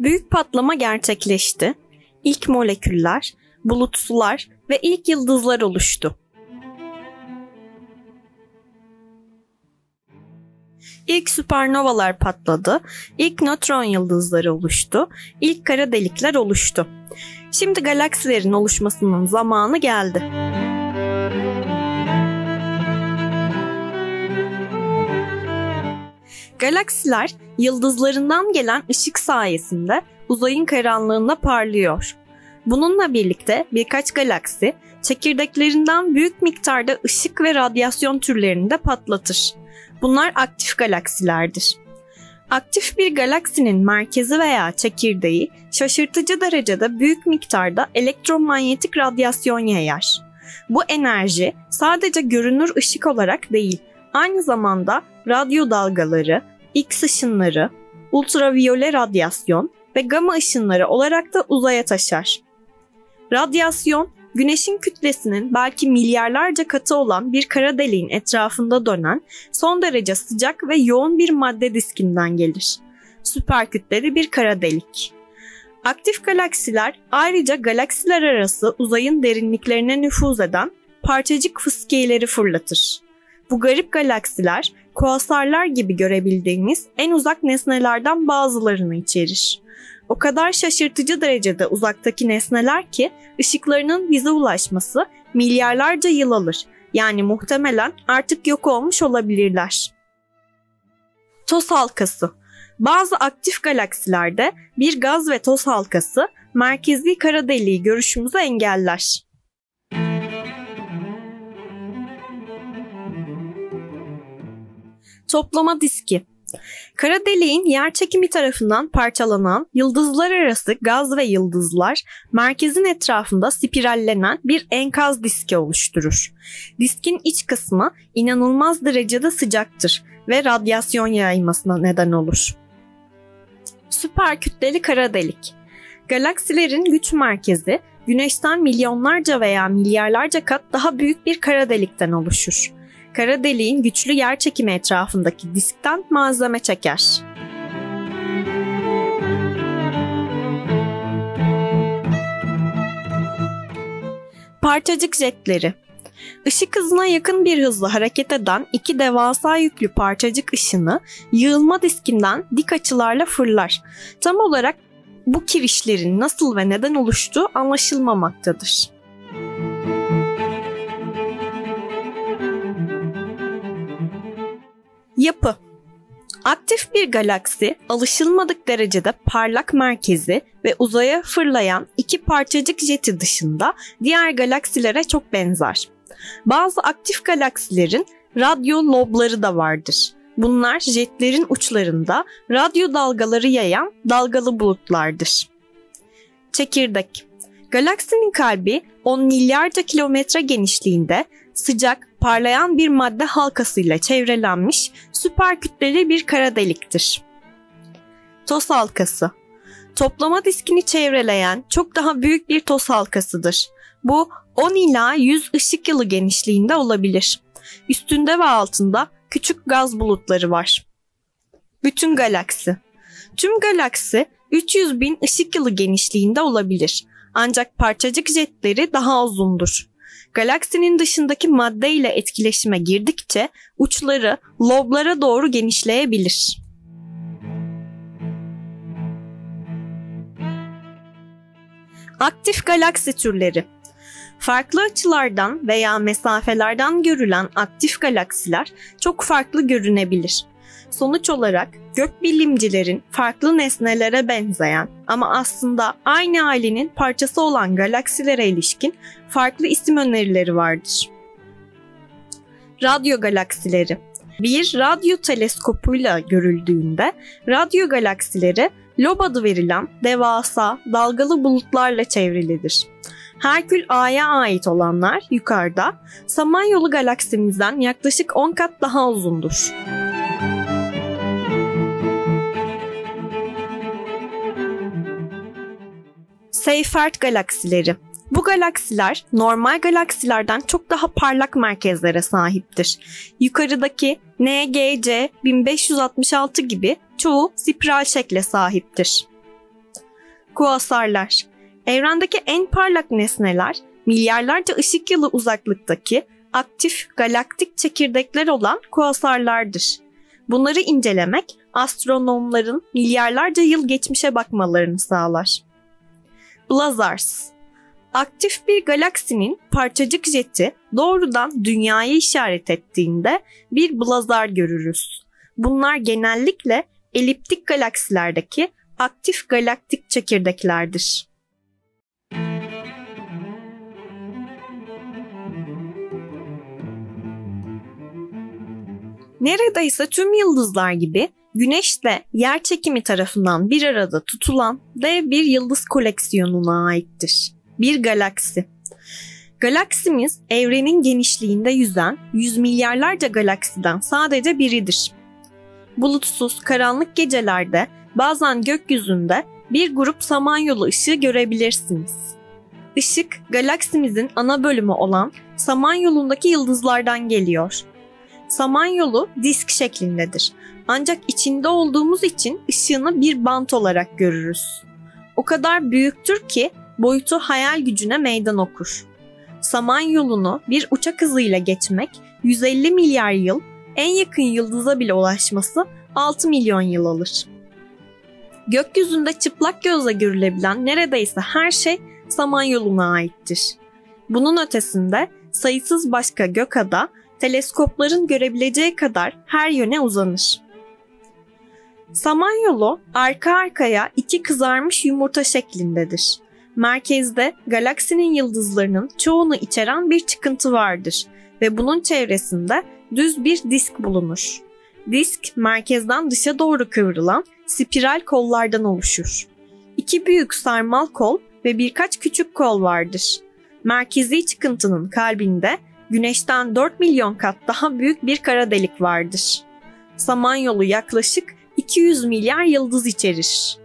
Büyük patlama gerçekleşti. İlk moleküller, bulutsular ve ilk yıldızlar oluştu. İlk süpernovalar patladı, ilk nötron yıldızları oluştu, ilk kara delikler oluştu. Şimdi galaksilerin oluşmasının zamanı geldi. Galaksiler yıldızlarından gelen ışık sayesinde uzayın karanlığında parlıyor. Bununla birlikte birkaç galaksi çekirdeklerinden büyük miktarda ışık ve radyasyon türlerini de patlatır. Bunlar aktif galaksilerdir. Aktif bir galaksinin merkezi veya çekirdeği şaşırtıcı derecede büyük miktarda elektromanyetik radyasyon yayar. Bu enerji sadece görünür ışık olarak değil, aynı zamanda radyo dalgaları, X ışınları, ultraviyole radyasyon ve gama ışınları olarak da uzaya taşar. Radyasyon, Güneşin kütlesinin belki milyarlarca katı olan bir kara deliğin etrafında dönen son derece sıcak ve yoğun bir madde diskinden gelir. Süperkütleli bir kara delik. Aktif galaksiler ayrıca galaksiler arası uzayın derinliklerine nüfuz eden parçacık fıskiyeleri fırlatır. Bu garip galaksiler kuasarlar gibi görebildiğimiz en uzak nesnelerden bazılarını içerir. O kadar şaşırtıcı derecede uzaktaki nesneler ki ışıklarının bize ulaşması milyarlarca yıl alır. Yani muhtemelen artık yok olmuş olabilirler. Toz halkası bazı aktif galaksilerde bir gaz ve toz halkası merkezi kara deliği görüşümüzü engeller. Toplama diski Kara deliğin yer çekimi tarafından parçalanan yıldızlar arası gaz ve yıldızlar merkezin etrafında spirallenen bir enkaz diski oluşturur. Diskin iç kısmı inanılmaz derecede sıcaktır ve radyasyon yaymasına neden olur. Süper kütleli kara delik Galaksilerin güç merkezi Güneş'ten milyonlarca veya milyarlarca kat daha büyük bir kara delikten oluşur kara deliğin güçlü yer çekimi etrafındaki diskten malzeme çeker. Parçacık jetleri Işık hızına yakın bir hızla hareket eden iki devasa yüklü parçacık ışını yığılma diskinden dik açılarla fırlar. Tam olarak bu kirişlerin nasıl ve neden oluştuğu anlaşılmamaktadır. Yapı Aktif bir galaksi alışılmadık derecede parlak merkezi ve uzaya fırlayan iki parçacık jeti dışında diğer galaksilere çok benzer. Bazı aktif galaksilerin radyo lobları da vardır. Bunlar jetlerin uçlarında radyo dalgaları yayan dalgalı bulutlardır. Çekirdek Galaksinin kalbi 10 milyarca kilometre genişliğinde sıcak, parlayan bir madde halkasıyla çevrelenmiş süper kütleli bir kara deliktir. Toz halkası Toplama diskini çevreleyen çok daha büyük bir toz halkasıdır. Bu 10 ila 100 ışık yılı genişliğinde olabilir. Üstünde ve altında küçük gaz bulutları var. Bütün galaksi Tüm galaksi 300 bin ışık yılı genişliğinde olabilir. Ancak parçacık jetleri daha uzundur. Galaksinin dışındaki madde ile etkileşime girdikçe uçları loblara doğru genişleyebilir. Aktif galaksi türleri Farklı açılardan veya mesafelerden görülen aktif galaksiler çok farklı görünebilir. Sonuç olarak gökbilimcilerin farklı nesnelere benzeyen ama aslında aynı ailenin parçası olan galaksilere ilişkin farklı isim önerileri vardır. Radyo galaksileri bir radyo teleskopuyla görüldüğünde radyo galaksileri lob adı verilen devasa dalgalı bulutlarla çevrilidir. Herkül A'ya ait olanlar yukarıda, Samanyolu galaksimizden yaklaşık 10 kat daha uzundur. Seyfert galaksileri. Bu galaksiler normal galaksilerden çok daha parlak merkezlere sahiptir. Yukarıdaki NGC 1566 gibi çoğu spiral şekle sahiptir. kuasarlar. Evrendeki en parlak nesneler milyarlarca ışık yılı uzaklıktaki aktif galaktik çekirdekler olan kuasarlardır. Bunları incelemek astronomların milyarlarca yıl geçmişe bakmalarını sağlar. Blazars Aktif bir galaksinin parçacık jeti doğrudan dünyayı işaret ettiğinde bir blazar görürüz. Bunlar genellikle eliptik galaksilerdeki aktif galaktik çekirdeklerdir. Neredeyse tüm yıldızlar gibi Güneş de yer çekimi tarafından bir arada tutulan dev bir yıldız koleksiyonuna aittir. Bir galaksi. Galaksimiz evrenin genişliğinde yüzen yüz milyarlarca galaksiden sadece biridir. Bulutsuz, karanlık gecelerde bazen gökyüzünde bir grup samanyolu ışığı görebilirsiniz. Işık galaksimizin ana bölümü olan Samanyolu'ndaki yıldızlardan geliyor. Samanyolu disk şeklindedir. Ancak içinde olduğumuz için ışığını bir bant olarak görürüz. O kadar büyüktür ki boyutu hayal gücüne meydan okur. Samanyolu'nu bir uçak hızıyla geçmek 150 milyar yıl, en yakın yıldıza bile ulaşması 6 milyon yıl alır. Gökyüzünde çıplak gözle görülebilen neredeyse her şey Samanyolu'na aittir. Bunun ötesinde sayısız başka gökada teleskopların görebileceği kadar her yöne uzanır. Samanyolu arka arkaya iki kızarmış yumurta şeklindedir. Merkezde galaksinin yıldızlarının çoğunu içeren bir çıkıntı vardır ve bunun çevresinde düz bir disk bulunur. Disk merkezden dışa doğru kıvrılan spiral kollardan oluşur. İki büyük sarmal kol ve birkaç küçük kol vardır. Merkezi çıkıntının kalbinde Güneş'ten 4 milyon kat daha büyük bir kara delik vardır. Samanyolu yaklaşık 200 milyar yıldız içerir.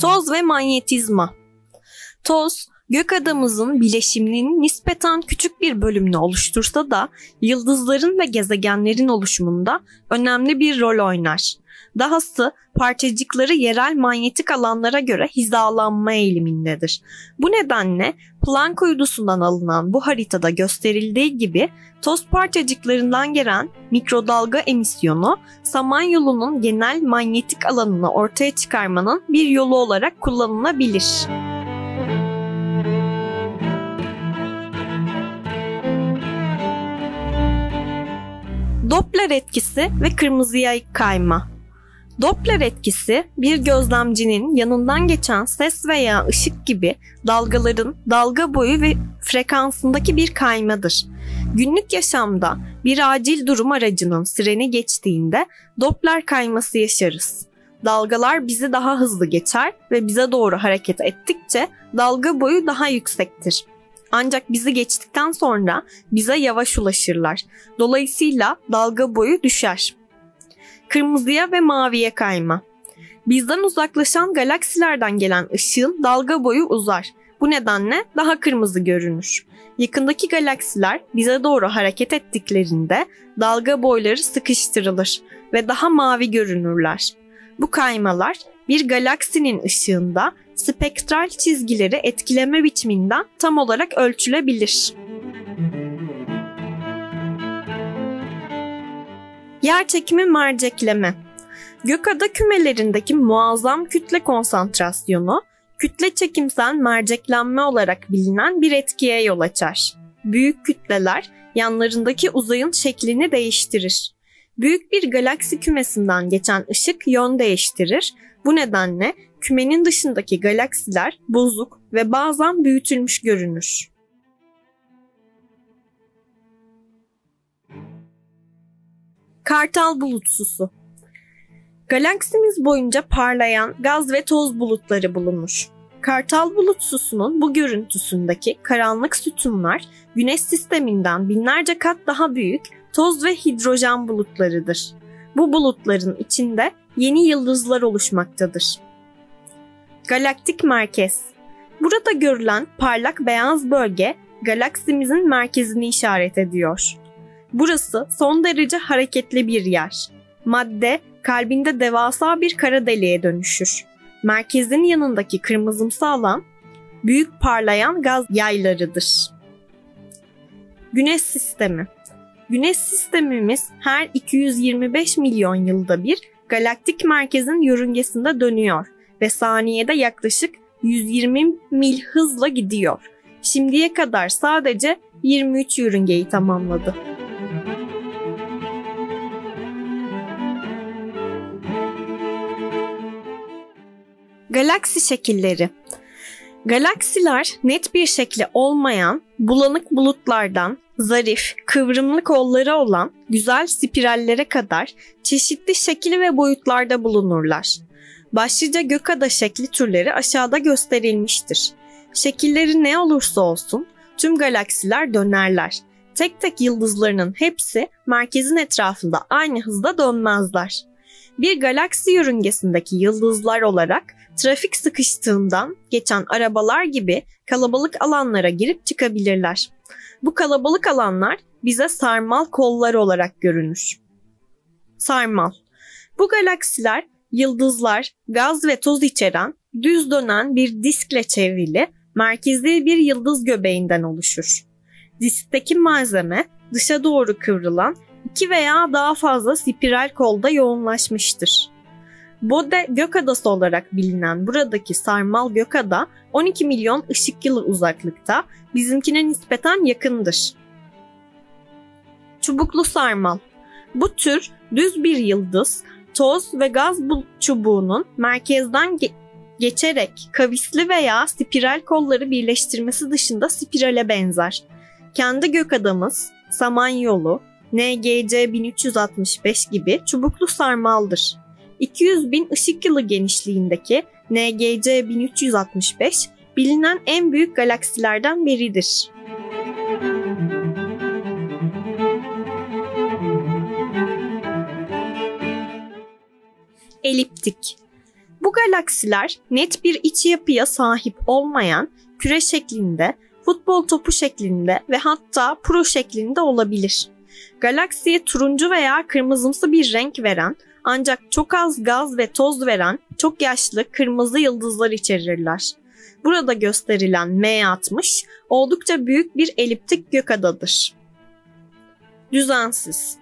Toz ve manyetizma Toz, gök adamımızın bileşiminin nispeten küçük bir bölümünü oluştursa da yıldızların ve gezegenlerin oluşumunda önemli bir rol oynar. Dahası parçacıkları yerel manyetik alanlara göre hizalanma eğilimindedir. Bu nedenle Planck uydusundan alınan bu haritada gösterildiği gibi toz parçacıklarından gelen mikrodalga emisyonu Samanyolu'nun genel manyetik alanını ortaya çıkarmanın bir yolu olarak kullanılabilir. Doppler etkisi ve kırmızıya kayma Doppler etkisi bir gözlemcinin yanından geçen ses veya ışık gibi dalgaların dalga boyu ve frekansındaki bir kaymadır. Günlük yaşamda bir acil durum aracının sireni geçtiğinde Doppler kayması yaşarız. Dalgalar bizi daha hızlı geçer ve bize doğru hareket ettikçe dalga boyu daha yüksektir. Ancak bizi geçtikten sonra bize yavaş ulaşırlar. Dolayısıyla dalga boyu düşer kırmızıya ve maviye kayma. Bizden uzaklaşan galaksilerden gelen ışığın dalga boyu uzar. Bu nedenle daha kırmızı görünür. Yakındaki galaksiler bize doğru hareket ettiklerinde dalga boyları sıkıştırılır ve daha mavi görünürler. Bu kaymalar bir galaksinin ışığında spektral çizgileri etkileme biçiminden tam olarak ölçülebilir. Yer çekimi mercekleme. Gökada kümelerindeki muazzam kütle konsantrasyonu, kütle çekimsel merceklenme olarak bilinen bir etkiye yol açar. Büyük kütleler yanlarındaki uzayın şeklini değiştirir. Büyük bir galaksi kümesinden geçen ışık yön değiştirir. Bu nedenle kümenin dışındaki galaksiler bozuk ve bazen büyütülmüş görünür. Kartal bulutsusu. Galaksimiz boyunca parlayan gaz ve toz bulutları bulunur. Kartal bulutsusunun bu görüntüsündeki karanlık sütunlar Güneş sisteminden binlerce kat daha büyük toz ve hidrojen bulutlarıdır. Bu bulutların içinde yeni yıldızlar oluşmaktadır. Galaktik merkez. Burada görülen parlak beyaz bölge galaksimizin merkezini işaret ediyor. Burası son derece hareketli bir yer. Madde kalbinde devasa bir kara deliğe dönüşür. Merkezin yanındaki kırmızımsı alan büyük parlayan gaz yaylarıdır. Güneş sistemi Güneş sistemimiz her 225 milyon yılda bir galaktik merkezin yörüngesinde dönüyor ve saniyede yaklaşık 120 mil hızla gidiyor. Şimdiye kadar sadece 23 yörüngeyi tamamladı. Galaksi şekilleri Galaksiler net bir şekli olmayan bulanık bulutlardan zarif, kıvrımlı kolları olan güzel spirallere kadar çeşitli şekil ve boyutlarda bulunurlar. Başlıca gökada şekli türleri aşağıda gösterilmiştir. Şekilleri ne olursa olsun tüm galaksiler dönerler. Tek tek yıldızlarının hepsi merkezin etrafında aynı hızda dönmezler. Bir galaksi yörüngesindeki yıldızlar olarak trafik sıkıştığından geçen arabalar gibi kalabalık alanlara girip çıkabilirler. Bu kalabalık alanlar bize sarmal kollar olarak görünür. Sarmal. Bu galaksiler yıldızlar, gaz ve toz içeren düz dönen bir diskle çevrili merkezi bir yıldız göbeğinden oluşur. Diskteki malzeme dışa doğru kıvrılan iki veya daha fazla spiral kolda yoğunlaşmıştır. Bode Gökadası olarak bilinen buradaki sarmal gökada 12 milyon ışık yılı uzaklıkta, bizimkine nispeten yakındır. Çubuklu sarmal Bu tür düz bir yıldız, toz ve gaz çubuğunun merkezden ge- geçerek kavisli veya spiral kolları birleştirmesi dışında spirale benzer. Kendi gökadamız, Samanyolu, NGC 1365 gibi çubuklu sarmaldır. 200 bin ışık yılı genişliğindeki NGC 1365 bilinen en büyük galaksilerden biridir. Eliptik Bu galaksiler net bir iç yapıya sahip olmayan küre şeklinde, futbol topu şeklinde ve hatta pro şeklinde olabilir. Galaksiye turuncu veya kırmızımsı bir renk veren ancak çok az gaz ve toz veren çok yaşlı kırmızı yıldızlar içerirler. Burada gösterilen M60 oldukça büyük bir eliptik gökadadır. Düzensiz.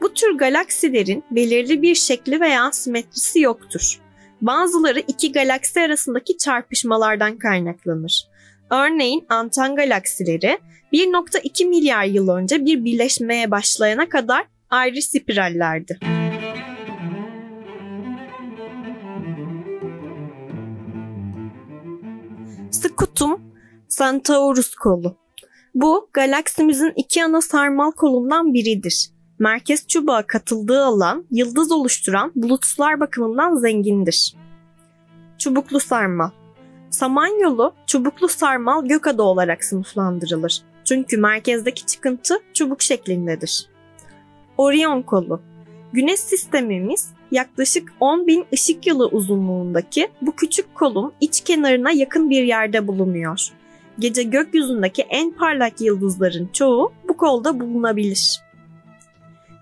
Bu tür galaksilerin belirli bir şekli veya simetrisi yoktur. Bazıları iki galaksi arasındaki çarpışmalardan kaynaklanır. Örneğin Antan galaksileri 1.2 milyar yıl önce bir birleşmeye başlayana kadar ayrı spirallerdi. Scutum Centaurus kolu. Bu galaksimizin iki ana sarmal kolundan biridir. Merkez çubuğa katıldığı alan yıldız oluşturan bulutlar bakımından zengindir. Çubuklu sarmal Samanyolu çubuklu sarmal gökada olarak sınıflandırılır. Çünkü merkezdeki çıkıntı çubuk şeklindedir. Orion kolu Güneş sistemimiz yaklaşık 10 bin ışık yılı uzunluğundaki bu küçük kolun iç kenarına yakın bir yerde bulunuyor. Gece gökyüzündeki en parlak yıldızların çoğu bu kolda bulunabilir.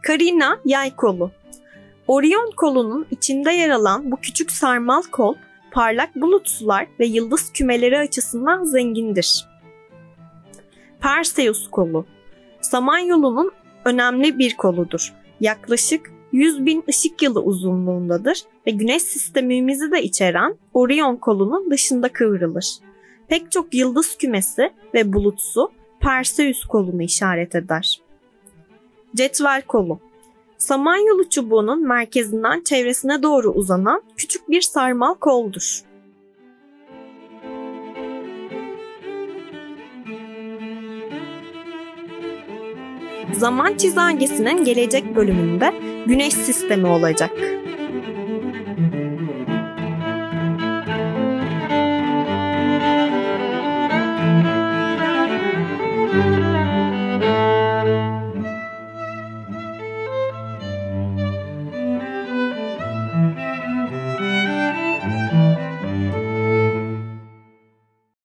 Carina yay kolu Orion kolunun içinde yer alan bu küçük sarmal kol parlak bulut sular ve yıldız kümeleri açısından zengindir. Perseus kolu Samanyolu'nun önemli bir koludur. Yaklaşık 100 bin ışık yılı uzunluğundadır ve güneş sistemimizi de içeren Orion kolunun dışında kıvrılır. Pek çok yıldız kümesi ve bulutsu Perseus kolunu işaret eder. Cetvel kolu Samanyolu çubuğunun merkezinden çevresine doğru uzanan küçük bir sarmal koldur. Zaman çizelgesinin gelecek bölümünde Güneş sistemi olacak.